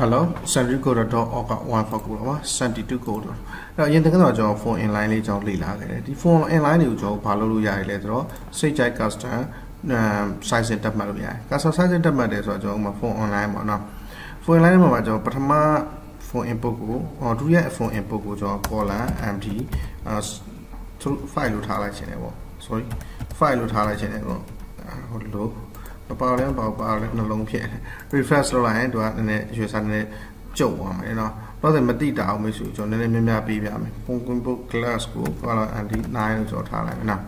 hello sandricoder.org က1 4ကိုတော့ပါ72 code အဲ့တော့အရင်တကတော့ကျွန်တော် phone inline လေးကျွန်တော်လေ့လာခဲ့တယ်ဒီ phone inline တွေကိုကျွန်တော်ဘာလုပ်လို့ရရလဲဆိုတော့စိတ်ကြိုက် custom size တက်မှတ်လို့ရတယ် custom size တက်မှတ်တယ်ဆိုတော့ကျွန်တော်ဥမာ phone online ပေါ့နော် phone online မှာကျွန်တော်ပထမ phone input ကိုအော်ဒုတိယ phone input ကိုကျွန်တော် column empty file လို့ထားလိုက်ခြင်းတယ်ပေါ့ sorry file လို့ထားလိုက်ခြင်းတယ်ပေါ့ဟိုလို မပါလဲမပါပါလဲနှလုံးဖြစ်တယ် refresh လုပ်လိုက်ရင်သူကနည်းနည်းရွှေစားနည်းနည်းကျုပ်သွားမယ်နော်တော့တယ်မတိတာအောင်မရှိဘူးကျွန်တော်နည်းနည်းများများပေးပြမယ် phone input class ကို column empty 9လို့ကျွန်တော်ထားလိုက်မယ်နော်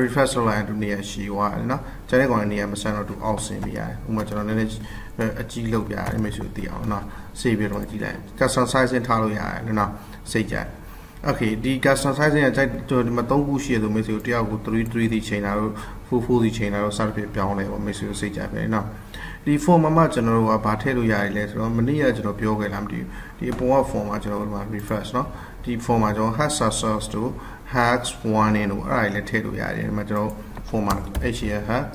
refresh လုပ်လိုက်ရင်သူနေရာရှိသွားတယ်နော်ကျန်တဲ့ကောင်နေရာမဆန်တော့သူအောက်ဆင်းပြရတယ်ဥပမာကျွန်တော်နည်းနည်းအကြီးလုပ်ပြရတယ်မရှိဘူးသိအောင်နော်စေးပြီးတော့ကြည့်လိုက် custom sizing ထားလို့ရတယ်နော်စိတ်ကြိုက် okay ဒီ custom sizing ကကြိုက်ဒီမှာ3ခုရှိရဆိုမိတ်ဆွေတယောက်ကို3 3စီချိန်တာတော့4 4စီချိန်တာတော့စသဖြင့်ပြောင်းလဲပေါ့မိတ်ဆွေစိတ်ကြပဲเนาะဒီ form မှာကျွန်တော်တို့ကဗာထည့်လို့ရတယ်လဲဆိုတော့မနေ့ကကျွန်တော်ပြောခဲ့လားမသိဘူးဒီအပေါ်က form မှာကျွန်တော်တို့က refresh เนาะဒီ form မှာကျွန်တော် has source တို့ has warning တို့အဲ့ဒါတွေလည်းထည့်လို့ရတယ်ဒီမှာကျွန်တော် form မှာ h ရ has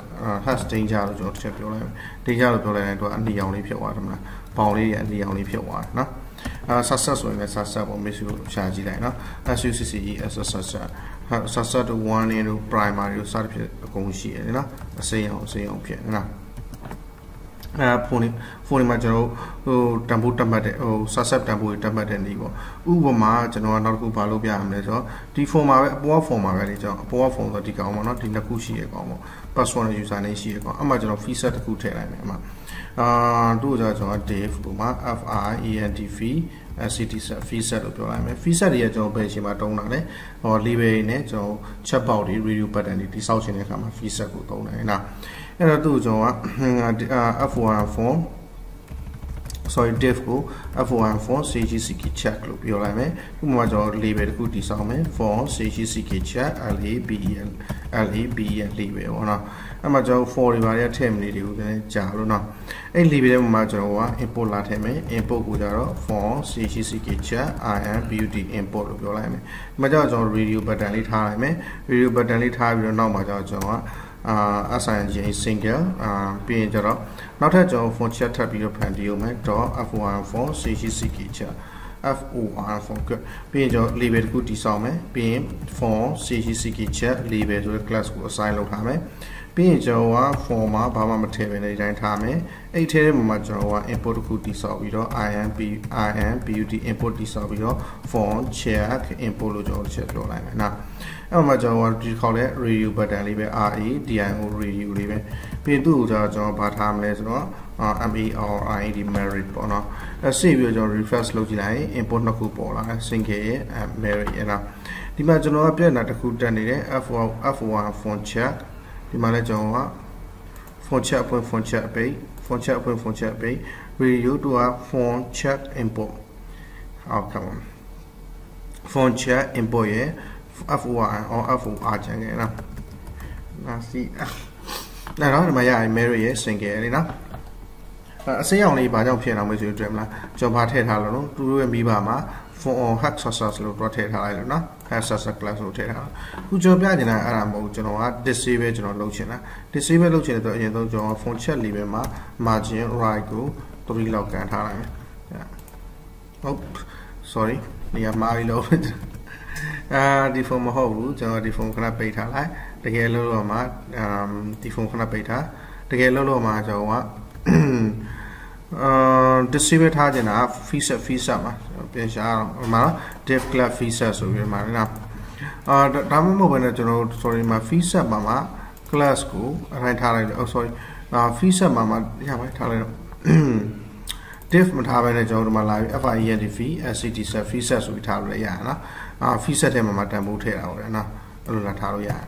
has danger လို့ကျွန်တော်တစ်ချက်ပြောလိုက်မယ် danger လို့ပြောလိုက်ရင်တော့အနီရောင်လေးဖြစ်သွားတယ်မလားဘောင်လေးရအနီရောင်လေးဖြစ်သွားတယ်เนาะ အာဆက်ဆက်ဆိုရင်လည်းဆက်ဆက်ပေါ့မေ့စီကိုရှာကြည့်လိုက်နော် SUCCE ဆက်ဆက်ဆက်ဆက်ဆက်တို့1နေတို့ primary တို့စသဖြင့်အကုန်ရှိရတယ်နော်အစိမ်းအောင်အစိမ်းအောင်ဖြစ်နော်အဲဖုန်းဖုန်းမှာကျွန်တော်ဟိုတန်ဖိုးတက်မှတ်တဲ့ဟိုဆက်ဆက်တန်ဖိုးတွေတက်မှတ်တဲ့နေပေါ့ဥပမာကျွန်တော်ကနောက်တစ်ခုဘာလုပ်ပြရမလဲဆိုတော့ဒီဖုန်းမှာပဲအပေါ်ကဖုန်းမှာပဲလေကျွန်တော်အပေါ်ကဖုန်းဆိုဒီကောင်ပေါ့နော်ဒီနှစ်ခုရှိရကောင်ပေါ့ password နဲ့ user name ရှိရကောင်အမှကျွန်တော် feature တစ်ခုထည့်လိုက်မယ်အမှအာတို့ကြကျွန်တော် div ပုံမှာ frend fee city set fee set လို့ပြောလိုက်မယ် fee set တွေကကျွန်တော်ဘယ်အချိန်မှာတုံးတာလဲဟော label တွေနဲ့ကျွန်တော် chat box တွေ review button တွေတိစောက်ချင်တဲ့အခါမှာ fee set ကိုတုံးတယ်နော်အဲ့တော့သူ့ကျွန်တော်က f1 form sorry div ကို f1 form cgck check လို့ပြောလိုက်မယ်ဥပမာကျွန်တော် label တခုတည်ဆောက်မယ် form cgck check label label label ဟောနော်အဲ့မှာကျွန်တော် for တွေပါတဲ့ထည့်မလေးတွေကိုလည်းကြာလို့နော်အဲ့ label ထဲမှာကျွန်တော်က import လာထည့်မယ် import ကိုကြတော့ form cgck check im beauty import လို့ပြောလိုက်မယ်ဒီမှာကျတော့ကျွန်တော် radio button လေးထားလိုက်မယ် radio button လေးထားပြီးတော့နောက်မှာကျတော့ကျွန်တော်က အာ SING single အာပြီးရင်ကျတော့နောက်ထပ်ကျွန်တော် phone chat ထပ်ပြီးတော့ဖန်တီးအောင်မယ် .f1 phone cgck chat FOR for good ပြီးရင်ကျွန်တော် label တခုတည်ဆောက်မယ်ပြီးရင် form cgck chat label ဆိုတဲ့ class ကို assign လုပ်ထားမယ် ပြီးရင်ကျွန်တော်က form မှာဘာမှမထည့်ဘဲနဲ့ဒီတိုင်းထားမယ်အဲ့ထဲထဲမှာကျွန်တော်က import တစ်ခုတည်ဆောက်ပြီးတော့ imp imput import တည်ဆောက်ပြီးတော့ form check import လို့ကျွန်တော်တစ်ချက်ပြောလိုက်မယ်နော်အဲ့မှာကျွန်တော်ဒီခေါက်လဲ review button လေးပဲ RE DIO review လေးပဲပြီးသူ့ကိုကျွန်တော်ဘာထားမလဲဆိုတော့ MARID merit ပေါ့နော်အဲစိတ်ပြီးတော့ကျွန်တော် refresh လုပ်ကြည့်လိုက် import နှစ်ခုပေါ်လာ single ရဲ့ merit ရဲ့နော်ဒီမှာကျွန်တော်ကပြည့်နာတစ်ခုတက်နေတယ် F1 F1 font check ဒီမှာလည်းကျွန်တော်က font check အဖွင့် font check အပိတ် font check အဖွင့် font check အပိတ် radio တို့က font check import ဟော come on font check import ရဲ့ FOR or FOR ကျန်ခဲ့နော်နာစီအဲ့တော့ဒီမှာရရင် Mary ရဲ့ single လေးနော်အစိမ်းအောင်လေးဘာကြောင့်ဖြစ်အောင်မဆိုတွေ့မလားကျွန်တော်ဗာထည့်ထားလို့နော်သူတို့ရဲ့မိဘမှာ for on hack success လို့တော့ထည့်ထားလိုက်လို့နော် hack success class လို့ထည့်ထားခုကျွန်တော်ပြချင်တာအဲ့ဒါမဟုတ်ကျွန်တော်က disable ကျွန်တော်လုပ်ချင်တာ disable လုပ်ချင်တဲ့တော့အရင်ဆုံးကျွန်တော် phone chat label မှာ margin right ကို3လောက်ကန်ထားလိုက်မယ်ဟုတ် sorry နေရာမှားပြီးလို့အာဒီဖုန်းမဟုတ်ဘူးကျွန်တော်ဒီဖုန်းခဏပိတ်ထားလိုက်တကယ်လို့တော့မှအမ်ဒီဖုန်းခဏပိတ်ထားတကယ်လို့လို့မှကျွန်တော်က အာ disable ထားချင်တာ feature feature မှာပြန်ရှာအောင်ဟိုမှာ div class feature ဆိုပြီးမှာနော်အာဒါမှမဟုတ်ဘဲနဲ့ကျွန်တော် sorry မှာ feature မှာမှာ class ကိုအထိုင်ထားလိုက်တယ် oh sorry အာ feature မှာမှာရပါထားလိုက်တော့ div မထားဘဲနဲ့ကျွန်တော်တို့မှာလာပြီး fiendv sct set feature ဆိုပြီးထားလို့ရရနော်အာ feature ထဲမှာမှာတန်ဖိုးထည့်တာဟုတ်တယ်နော်အဲ့လိုလာထားလို့ရတယ်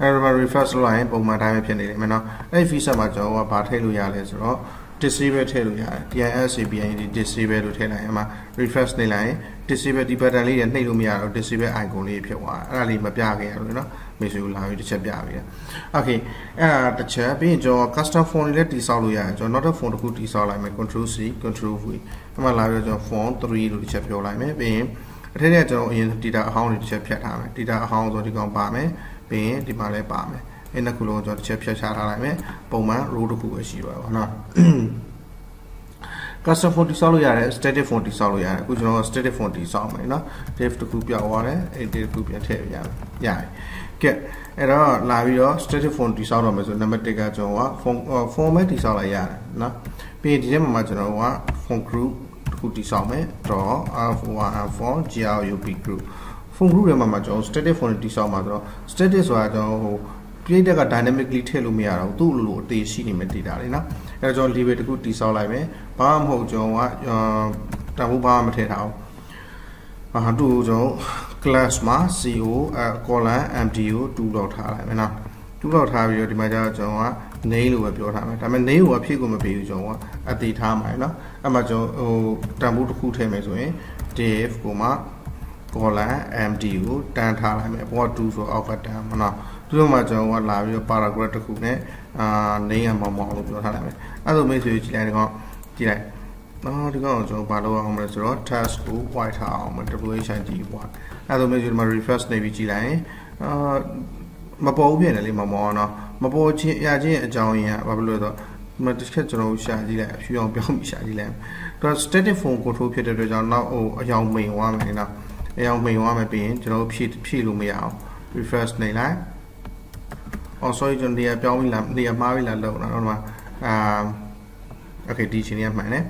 အဲ့တော့ refresh လုပ်ရင်ပုံမှန်တိုင်းပဲဖြစ်နေတယ်မယ်နော်အဲ့ဒီ feature မှာကျွန်တော်ကဘာထည့်လို့ရလဲဆိုတော့ disable ထည့်လို့ရတယ် DISABIND disable လို့ထည့်လိုက်ရင်အမှ refresh နေလိုက်ရင် disable ဒီ button လေးတွေနှိပ်လို့မရတော့ disable icon လေးဖြစ်သွားအဲ့ဒါလေးမပြခဲ့ရလို့နော်မေဆွေကိုလာပြီးတစ်ချက်ပြပေးတယ် okay အဲ့ဒါတစ်ချက်ပြီးရင်ကျွန်တော် custom font တွေလည်းတိစောက်လို့ရတယ်ကျွန်တော်နောက်ထပ် font တစ်ခုတိစောက်လိုက်မယ် control C control V အဲ့မှာလာပြီးတော့ကျွန်တော် font 3လို့တစ်ချက်ပြောလိုက်မယ်ပြီးရင်အထက်ထဲကျွန်တော်အရင် data အဟောင်းတွေတစ်ချက်ဖြတ်ထားမယ် data အဟောင်းဆိုဒီကောင်ပါမယ်ပြီးရင်ဒီမှာလည်းပါမယ် အဲ့နှစ်ခုလုံးကျွန်တော်တစ်ချက်ဖြတ်ချထားလိုက်မယ်ပုံမှန် row တစ်ခုပဲရှိပါဘောနော် custom font တိဆောက်လို့ရတယ် static font တိဆောက်လို့ရတယ်အခုကျွန်တော် static font တိဆောက်မယ်နော် div တစ်ခုပြောက်သွားတယ်အဲ့ div တစ်ခုပြန်ထည့်ရရရတယ်ကဲအဲ့တော့လာပြီးတော့ static font တိဆောက်တော့မယ်ဆိုနံပါတ်1ကကျွန်တော်က font format တိဆောက်လိုက်ရတယ်နော်ပြီးရင်ဒီထဲမှာကျွန်တော်က font group တစ်ခုတိဆောက်မယ် draw f1 font group group font group ရဲ့မှာမှာကျွန်တော် static font တိဆောက်မှာဆိုတော့ static ဆိုတာကျွန်တော်ဟို ပြိတက်က dynamically ထည့်လို့မရတော့ဘူးသူ့လိုလိုအသေးရှိနေမဲ့ data တွေเนาะအဲတော့ကျွန်တော် label တစ်ခုတိဆောက်လိုက်မယ်ဘာမှမဟုတ်ကျွန်တော်ကတန်ဖိုးဘာမှမထည့်ထားဘူးအာတူကျွန်တော် class မှာ co column empty ကို2လောက်ထားလိုက်မယ်နော်2လောက်ထားပြီးတော့ဒီမှာကျတော့ကျွန်တော်က name လို့ပဲပြောထားမယ်ဒါပေမဲ့ name ကိုအဖြစ်ကိုမပေးဘူးကျွန်တော်ကအသေးထားမှာเนาะအဲ့မှာကျွန်တော်ဟိုတန်ဖိုးတစ်ခုထည့်မယ်ဆိုရင် div ကိုမှ column empty ကိုတန်းထားလိုက်မယ်ဘော2ဆိုအောက်ကတန်းမနော် သူတို့မှကျွန်တော်ကလာပြီးတော့ paragraph တစ်ခုနဲ့အာ name ရမောင်မောင်လို့ပြောထားလိုက်မယ်အဲ့လိုမိတ်ဆွေကြည့်လိုက်တော့ကြည့်လိုက်နော်ဒီကောင်ကျွန်တော်ဘာလုပ်အောင်မလဲဆိုတော့ task ကို white ထားအောင်မယ် WHIT white အဲ့လိုမျိုးဒီမှာ refresh နေပြီးကြည့်လိုက်ရင်အာမပေါ်ဘူးဖြစ်နေလေမမောနော်မပေါ်ချင်းရချင်းအကြောင်းရင်းကဘာဖြစ်လို့လဲဆိုတော့မတစ်ချက်ကျွန်တော်ရှာကြည့်လိုက်အဖြူအောင်ပြောင်းပြီးရှာကြည့်လိုက်တော့ static phone control ဖြစ်တဲ့အတွက်ကြောင့်နောက်ဟိုအယောင်မိန်သွားမယ်နော်အယောင်မိန်သွားမယ်ပြီးရင်ကျွန်တော်ဖြည့်ဖြည့်လို့မရအောင် refresh နေလိုက် အော် sorry ကျွန်တော်နေရာပြောင်းပြီးလာနေရာမှားပြီးလာလောက်တော့တော့အာ okay ဒီချင်းရမှန်တယ်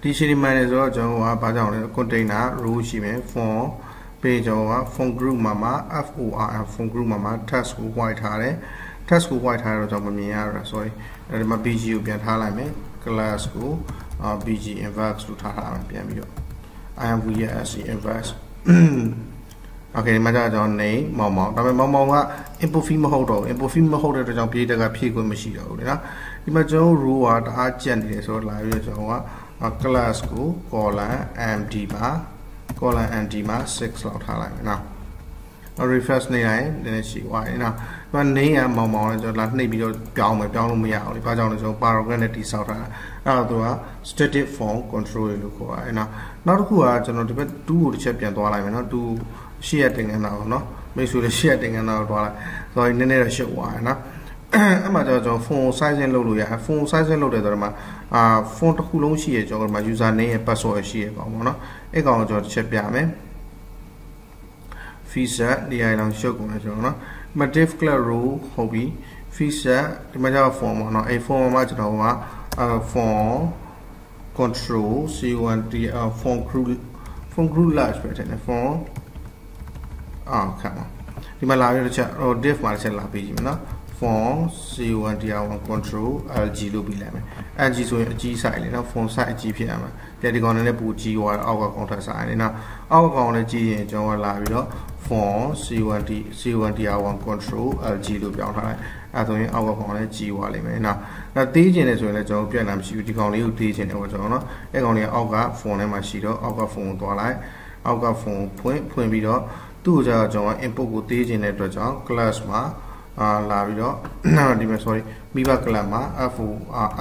ဒီရှင်းမှန်တယ်ဆိုတော့ကျွန်တော်ကဘာကြောင့်လဲ container row ရှိမယ် form ပြီးကျွန်တော်က form group မှာမှာ FORM form group မှာမှာ task ကို white ထားတယ် task ကို white ထားတော့ကျွန်တော်မမြင်ရတော့ sorry အဲဒီမှာ BG ကိုပြန်ထားလိုက်မယ် class ကို BG inverse လို့ထားထားမယ်ပြန်ပြီးတော့ IMV ရဲ့ SC inverse okay ဒီမှာကျတော့ name မောင်မောင်ဒါပေမဲ့မောင်မောင်က input fee မဟုတ်တော့ဘူး input fee မဟုတ်တဲ့အတွက်ကြောင့်ပြေးတက်ကဖြည့်ခွင့်မရှိတော့ဘူးလေနော်ဒီမှာကျွန်တော် row ကတအားကြက်နေတယ်ဆိုတော့လာပြီးတော့ကျွန်တော်က class ကို column empty မှာ column empty မှာ6လောက်ထားလိုက်မယ်နော် refresh နေလိုက်နည်းနည်းရှိသွားတယ်နော်ဒီမှာ name ကမောင်မောင်လဲကျွန်တော်လာနှိပ်ပြီးတော့ပြောင်းမယ်ပြောင်းလို့မရအောင်လေဘာကြောင့်လဲကျွန်တော် paragraph နဲ့တိစောက်ထားတာအဲ့တော့သူက static form control လို့ခေါ်ပါတယ်နော်နောက်တစ်ခုကကျွန်တော်ဒီဘက်2ကိုတစ်ချက်ပြန်သွားလိုက်မယ်နော်2ရှေ့ရတင်နေတာပေါ့နော် မိတ်ဆွေလည်းရှေ့ရတင်နေတာကိုသွားလိုက်ဆိုတော့နည်းနည်းတော့ရှစ်သွားတယ်နော်အဲ့မှာကျွန်တော် phone sizing လုပ်လို့ရတယ် phone sizing လုပ်တယ်ဆိုတော့မှအာ phone တစ်ခုလုံးရှိရကျွန်တော်ဒီမှာ user name ရဲ့ password ရှိရကောင်ပေါ့နော်အဲ့ကောင်ကိုကျွန်တော်တစ်ချက်ပြမယ် feature ဒီအိုင်လောင်ရှုပ်ကုန်တယ်ကျွန်တော်နော်ဒီမှာ div class row ဟုတ်ပြီ feature ဒီမှာကျတော့ form ပေါ့နော်အဲ့ form မှာကျွန်တော်ကအာ form control c1t form group form group large ပဲတဲ့ form အာခံပါဒီမှာလာပြီးတော့ချက်ဟို div မှာတစ်ချက်လာပြီးကြည့်မယ်နော် form c1 dr1 control lg လို့ပြီးလိုက်မယ် lg ဆိုရင်အကြီး size လေနော် font size အကြီးဖြစ်ရမှာပြဒီကောင်နဲ့ပူကြီးသွားအောက်က counter size လေနော်အောက်ကကောင်လည်းကြီးရင်ကျွန်တော်လာပြီးတော့ form c1 d c1 dr1 control lg လို့ပြောင်းထားလိုက်အဲဆိုရင်အောက်ကကောင်လည်းကြီးသွားလိမ့်မယ်နော်နောက်သေးခြင်းနဲ့ဆိုရင်လည်းကျွန်တော်ပြန်လာမရှိဘူးဒီကောင်လေးကိုသေးခြင်းတယ်ပေါ့ကျွန်တော်နော်အဲကောင်လေးကအောက်က font ထဲမှာရှိတော့အောက်က font ကိုသွားလိုက်အောက်က font ဖွင့်ဖွင့်ပြီးတော့ သူ့ကိုကျတော့ကျွန်တော် input ကိုသေးခြင်းတဲ့အတွက်ကြောင့် class မှာအာလာပြီးတော့ဒီမှာ sorry မိဘ class မှာ f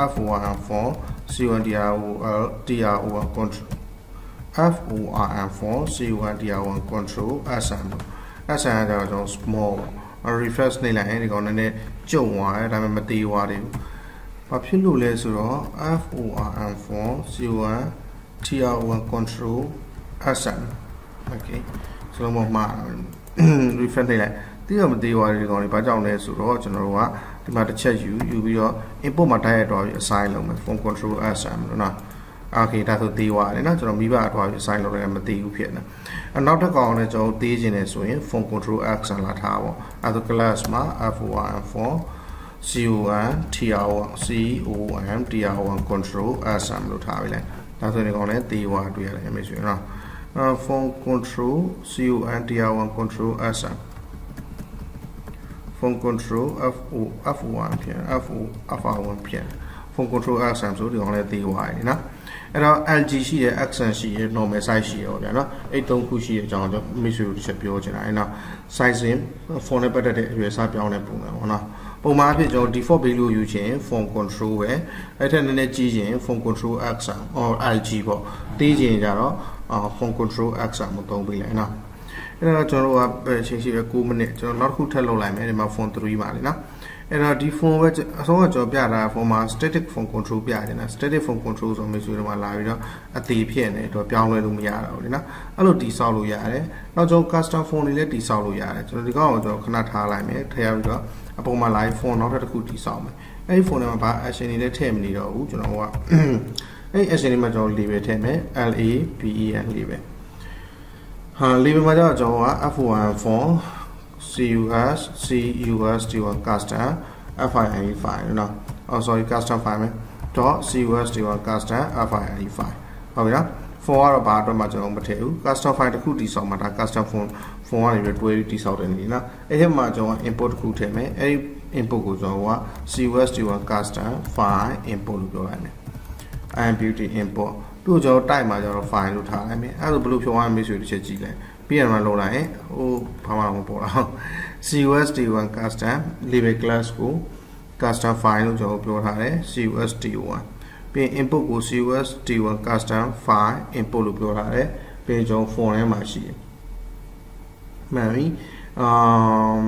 f1 form c1 dr1 dr1 control FORM for C1 DR1 control SM SM ကကျွန်တော် small refresh နှိပ်လိုက်ရင်ဒီကောင်နည်းနည်းကျုံသွားတယ်ဒါပေမဲ့မသေးသွားသေးဘူး။ဘာဖြစ်လို့လဲဆိုတော့ FORM for C1 TR1 control SM okay စလုံးမမှား refresh နေလိုက်တိတော့မသေးပါဘူးဒီကောင်လေးဘာကြောင့်လဲဆိုတော့ကျွန်တော်တို့ကဒီမှာတစ်ချက်ယူယူပြီးတော့ input မှာ direct တော့ပြီး assign လုပ်မယ် phone control assign လို့နော်အာခေဒါဆိုသေးသွားတယ်နော်ကျွန်တော်မိဘအထွားပြီး assign လုပ်ရတယ်မသေးဘူးဖြစ်နေအနောက်တစ်ကောင်လည်းကျွန်တော်သေးခြင်းနေဆိုရင် phone control assign လာထားပေါ့အဲဒါ class မှာ f1 phone con tr con tr control assign လို့ထားပြီးလိုက်ဒါဆိုရင်ကောင်လည်းသေးသွားတွေ့ရတယ်အမေဆိုရင်နော်ะ form control con tr1 control action phone control fo f1 ဖြစ် fo f1 ဖြစ် phone control action ဆိုဒီကောင်လည်းသေးသွားပြီနော်အဲ့တော့ LG ရှိတယ် action ရှိတယ် normal size ရှိရောဗျာနော်အဲ့သုံးခုရှိတဲ့အကြောင်းကျွန်တော်မိတ်ဆွေတို့တစ်ချက်ပြောချင်တာအဲ့တော့ sizing phone နဲ့ပတ်သက်တဲ့အရွယ်အစားပြောင်းတဲ့ပုံစံပေါ့နော်ပုံမှန်အဖြစ်ကျွန်တော် default value ယူခြင်း phone control ပဲအဲ့ထက်နည်းနည်းကြီးခြင်း phone control action or LG ပေါ့တေးခြင်းကြတော့ phone control action မသုံးပေးလိုက်နော်အဲ့တော့ကျွန်တော်တို့ကပဲချိန်ရှိပဲ9မိနစ်ကျွန်တော်နောက်တစ်ခုထပ်လုပ်လိုက်မယ်ဒီမှာ phone 3ပါလေနော်အဲ့တော့ဒီ phone ပဲအဆုံးကကြော်ပြတာ phone မှာ static phone control ပြနေတာ static phone control ဆိုမျိုးဆိုတော့မှလာပြီးတော့အသေးဖြစ်နေတော့ပြောင်းလဲလို့မရတော့ဘူးလေနော်အဲ့လိုတိဆောက်လို့ရတယ်နောက်ကျွန်တော် custom phone တွေလည်းတိဆောက်လို့ရတယ်ကျွန်တော်ဒီကောင်ကိုကျွန်တော်ခဏထားလိုက်မယ်ထည့်ရပြီးတော့အပေါ်မှာ live phone နောက်တစ်ခုတိဆောက်မယ်အဲ့ဒီ phone ထဲမှာဘာ action တွေလည်းထည့်မနေတော့ဘူးကျွန်တော်က အဲ့ action တွေမှာကျွန်တော် label ထည့်မယ် L A B E N label ဟာ label မှာကျတော့ကျွန်တော်က F1 phone CUS CUS ဒီက custom FINE file နော် oh sorry custom file မယ် .cus ဒီက custom FINE file ဟုတ်ပြီနော် phone ကတော့ဘာအတွက်မှကျွန်တော်မထည့်ဘူး custom file တစ်ခုတည်ဆောက်မှာဒါ custom phone phone ကနေပြီးတွဲပြီးတည်ဆောက်တယ်နေနော်အဲ့ဒီမှာကျွန်တော် import တစ်ခုထည့်မယ်အဲ့ဒီ input ကိုကျွန်တော်က cus ဒီက custom file import လို့ပြောလိုက်မယ် and beauty import သူ့ကျွန်တော်တိုက်မှာကျွန်တော် file လို့ထားလိုက်မယ်အဲ့ဒါဘယ်လိုဖြောင်းရမလဲဆိုတစ်ချက်ကြည့်လိုက်ပြီးရင်မှလုံးလိုက်ရင်ဟိုဘာမှမပေါ်တော့ CUSD1 custom label class ကို custom file လို့ကျွန်တော်ပြောထားတယ် CUSD1 ပြီး input ကို CUSD1 custom file input လို့ပြောထားတယ်ပြီးကျွန်တော် font ထဲမှာရှိတယ်မှန်ပြီ um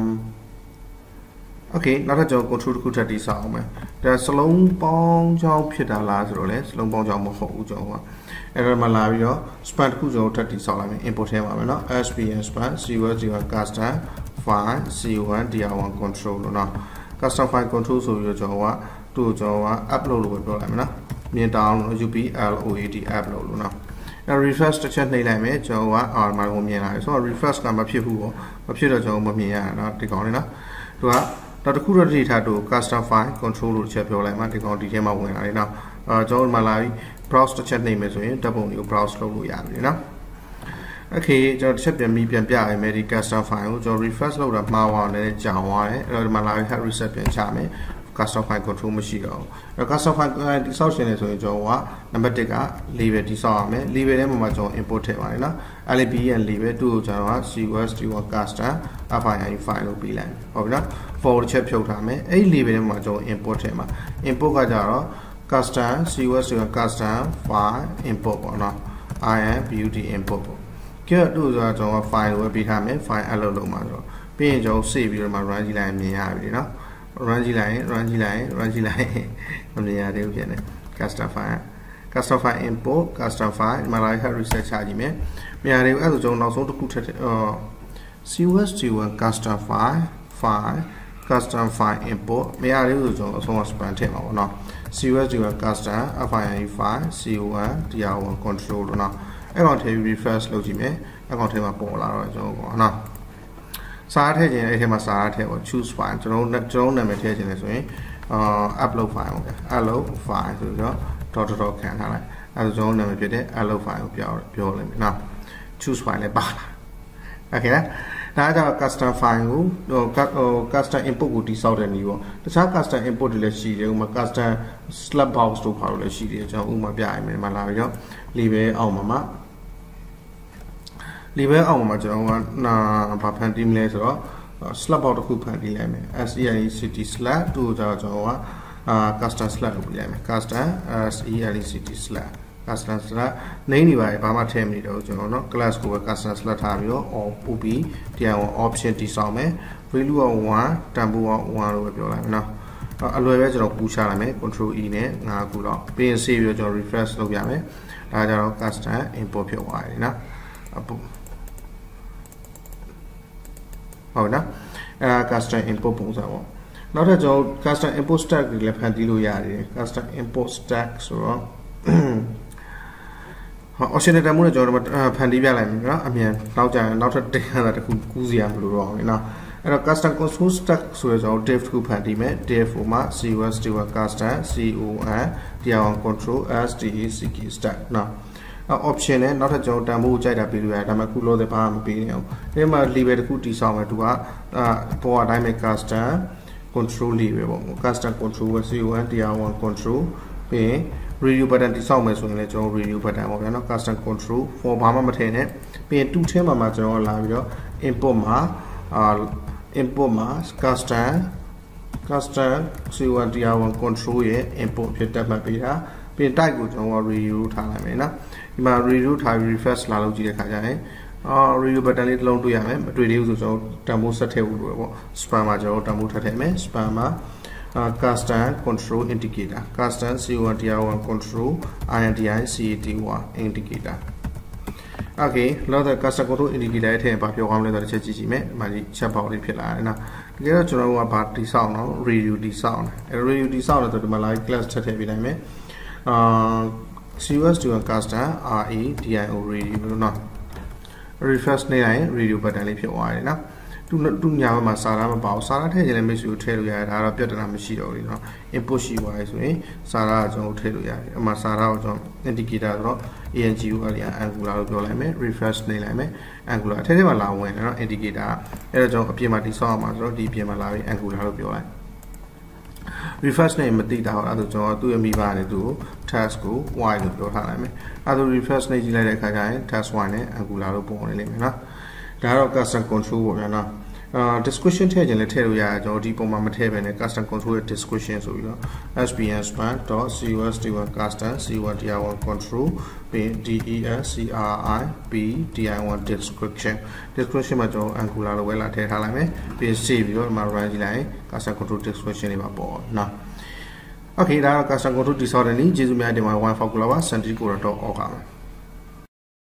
okay နောက်ထပ်ကျွန်တော် control တစ်ခုထပ်တိဆောက်အောင်မယ်ဒါစလုံးပေါင်းကြောင်းဖြစ်တာလားဆိုတော့လေစလုံးပေါင်းကြောင်းမဟုတ်ဘူးကျွန်တော်ကအဲ့ဒါမှလာပြီးတော့ span တစ်ခုကျွန်တော်ထပ်တိဆောက်လိုက်မယ် import ထဲမှာမယ်เนาะ spn span cus01 custom file c1 dr1 control လို့เนาะ custom file control ဆိုပြီးတော့ကျွန်တော်ကသူ့ကျွန်တော်က upload လို့ပဲပြောလိုက်မယ်เนาะမြင်တောင်းလို့ upload upload လို့เนาะအဲ refresh တစ်ချက်နှိပ်လိုက်မယ်ကျွန်တော်ကအာမှာကိုမြင်လာတယ်ဆိုတော့ refresh ကမဖြစ်ဘူးပေါ့မဖြစ်တော့ကျွန်တော်မမြင်ရတာเนาะဒီကောင်လေးเนาะသူက နောက်တစ်ခုတော့ဒီထားတူ custom file control လို့ချက်ပြောလိုက်မှဒီကောင်ဒီထဲမှာဝင်လာတယ်เนาะအဲကျွန်တော်မှလာပြီး browse တစ်ချက်နှိပ်မယ်ဆိုရင်ဓာတ်ပုံတွေကို browse လုပ်လို့ရပြီเนาะโอเคကျွန်တော်တစ်ချက်ပြန်ပြီးပြန်ပြရမယ်ဒီ custom file ကိုကျွန်တော် refresh လုပ်တာမှားသွားတယ်ကြာသွားတယ်အဲ့တော့ဒီမှာလာပြီး hard reset ပြန်ချမယ် custom file control မရှိတော့ဘူးအဲ့ custom file တိဆောက်ရှင်နေဆိုရင်ကျွန်တော်ကနံပါတ်1က label တိဆောက်ရမယ် label ထဲမှာကျွန်တော် import ထည့်ပါတယ်နော် lab ရဲ့ label သူ့ကိုကျွန်တော်က cus to custom file file လို့ပြီးလိုက်ဟုတ်ပြီနော် forward ချက်ဖြုတ်ထားမယ်အဲ့ဒီ label ထဲမှာကျွန်တော် import ထည့်မှာ import ကကြတော့ custom cus to custom file import ပေါ့နော် i am beauty import ပေါ့ကဲတို့ဆိုတော့ကျွန်တော် file ကိုပေးထားမယ် file upload လုပ်မှာဆိုတော့ပြီးရင်ကျွန်တော် save ပြီးတော့မှ run ကြည့်လိုက်မြင်ရပြီเนาะ run ကြည့်လိုက်ရင် run ကြည့်လိုက်ရင် run ကြည့်လိုက်ရင်မမြင်ရသေးဘူးဖြစ်နေ custom file custom file import custom file ဒီမှာလာခဲ့ reset ချကြည့်မယ်မရသေးဘူးအဲ့ဒါဆိုကျွန်တော်နောက်ဆုံးတစ်ခုထပ်တယ်အော် cus1 custom file file custom file import မရသေးဘူးဆိုကျွန်တော်အဆုံး span ထည့်မှာပေါ့နော် cus1 custom file file co1 dr1 control လို့နော်အဲ့ကောင်ထည့်ပြီး refresh လုပ်ကြည့်မယ်အဲ့ကောင်ထဲမှာပေါ်လာတော့ကျွန်တော်ပေါ့နော် စားထည့်ခြင်းအဲ့ထဲမှာစားထည့်ပေါ့ choose file ကျွန်တော်ကျွန်တော်နာမည်ထည့်ခြင်းလဲဆိုရင်အာ upload file ပေါ့ဗျာ upload file ဆိုတော့ dot dot ခံထားလိုက်အဲ့ဒါကျွန်တော်နာမည်ဖြစ်တဲ့ upload file ကိုပြောပြောလိုက်မယ်နော် choose file လည်းပါလာ okay လားဒါကြောင့် custom file ကိုဟို custom input ကိုတိစောက်တဲ့နည်းပေါ့တခြား custom input တွေလည်းရှိတယ်ဥပမာ custom slab box တို့ဘာလို့လဲရှိတယ်ကျွန်တော်ဥပမာပြရမယ်မှာလာပြီးတော့ label အောက်မှာမှာ label အောက်မှာကျွန်တော်ကနာဘာဖန်တီးမလဲဆိုတော့ slab box တစ်ခုဖန်တီးလိုက်မယ် SELECT slab တို့ကြောင့်ကျွန်တော်ကအာ custom slab လုပ်ပြလိုက်မယ် custom SELECT slab custom slab နေနေပါဘာမှထည့်မနေတော့ကျွန်တော်เนาะ class ကိုပဲ custom slab ထားပြီးတော့ on ပို့ပြီးတရားဝင် option တိဆောက်မယ် value of 1 tempo of 1လို့ပဲပြောလိုက်မယ်เนาะအလွယ်ပဲကျွန်တော်ပူချလိုက်မယ် control e နဲ့5ခုတော့ပြီးရင် save ပြီးတော့ကျွန်တော် refresh လုပ်ပြမယ်ဒါကြတော့ custom import ဖြစ်သွားတယ်เนาะအပူ ဟုတ်နော်အဲ custom import ပုံစံပေါ့နောက်ထပ်ကျွန်တော် custom import stack တွေလည်းဖန်တီးလို့ရတယ် custom import stack ဆိုတော့ဟော optional တမှုနဲ့ကျွန်တော်ဖန်တီးပြလိုက်မယ်နော်အမြန်နောက်ကြရင်နောက်ထပ်တင်ရတာတခုကူးစရာမလိုတော့ဘူးနော်အဲ့တော့ custom console stack ဆိုရကျွန်တော် div တစ်ခုဖန်တီးမယ် div ဟိုမှာ cus div custom con div control stec stack နော် option နဲ့နောက်ထပ်ကျွန်တော်တန်ဖိုးကြိုက်တာပေးလို့ရတယ်ဒါပေမဲ့ခုလို့တဲ့ဘာမှမပေးနေအောင်ဒီမှာ label တစ်ခုတည်ဆောက်မယ်သူကအာပေါ်အတိုင်းပဲ custom control label ပေါ့ custom control co1 tier1 control ပြီးရင် review button တိစောက်မယ်ဆိုရင်လည်းကျွန်တော် review button ပေါ့ဗျာနော် custom control for ဘာမှမထည့်နဲ့ပြီးရင်2ထဲမှာမှကျွန်တော်လာပြီးတော့ input မှာအာ input မှာ custom custom co1 tier1 control ရဲ့ input ဖြစ်တက်မှတ်ပေးတာပြီးရင် type ကိုကျွန်တော် review ထားလိုက်မယ်နော် ဒီမှာ review ထားပြီး refresh လာလုပ်ကြည့်တဲ့ခါကျရင်အာ review button လေးတစ်လုံးတွေ့ရမယ်မတွေ့သေးဘူးဆိုကျွန်တော်တန်ဖိုးဆက်ထည့်ဖို့လိုတယ်ပေါ့ span မှာကျွန်တော်တန်ဖိုးထည့်ထည့်မယ် span မှာ custom control indicator custom co1 tier1 control INDI CAT1 indicator okay လောက်တဲ့ custom control indicator ရဲ့ထဲမှာပြောကောင်းလဲဆိုတော့တစ်ချက်ကြည့်ကြည့်မယ်ဒီမှာဒီ chat box လေးဖြစ်လာတယ်နော်တကယ်တော့ကျွန်တော်တို့ကဘာတိဆောက်နော် radio တိဆောက်တယ်အဲ radio တိဆောက်တယ်ဆိုတော့ဒီမှာ live class ထည့်ထည့်ပေးနိုင်မယ်အာ CUS to custom RADIO radio လို့နော် refresh နေလိုက်ရင် radio button လေးဖြစ်သွားတယ်နော်သူသူညာဘက်မှာစာသားမပါဘူးစာသားထည့်ခြင်းလည်းမရှိဘူးထည့်လို့ရတယ်ဒါတော့ပြဿနာမရှိတော့ဘူးเนาะ input ရှိသွားပြီဆိုရင်စာသားကကျွန်တော်ထည့်လို့ရတယ်အမှစာသားကိုကျွန်တော် indicator ဆိုတော့ ANGU ကလေး angular လို့ပြောလိုက်မယ် refresh နေလိုက်မယ် angular အထက်ထဲမှာလာဝင်တယ်เนาะ indicator အဲ့တော့ကျွန်တော်အပြင်မှာတိဆောက်အောင်မှာဆိုတော့ဒီအပြင်မှာလာပြီး angular လို့ပြောလိုက် refresh နဲ့မသိတာဟုတ်အဲ့ဒါကျွန်တော်သူ့အမိဘနဲ့သူ့ကို task ကို y လို့ပြောထားလိုက်မယ်အဲ့ဒါ refresh နဲ့ကြည့်လိုက်တဲ့အခါကျရင် task y နဲ့ angular လို့ပုံနေလိမ့်မယ်နော်ဒါတော့ custom control ပေါ့ဗျာနော် အာ description ထည့်ခြင်းလည်းထည့်လို့ရတယ်ကျွန်တော်ဒီပုံမှာမထည့်ဘဲနဲ့ custom control ရဲ့ description ဆိုပြီးတော့ spn span.cusd1 custom c1 dir1 control ပြီး descri b di1 description description မှာကျွန်တော် angular လို့ပဲလာထည့်ထားလိုက်မယ်ပြီး save ပြီးတော့ဒီမှာ run ကြည့်လိုက်ရင် custom control description တွေပါပေါ့နော် Okay ဒါက custom control တိစောတဲ့နည်းကျေးဇူးများတင်ပါတယ် wifi ကိုလာပါ santico.org ပါ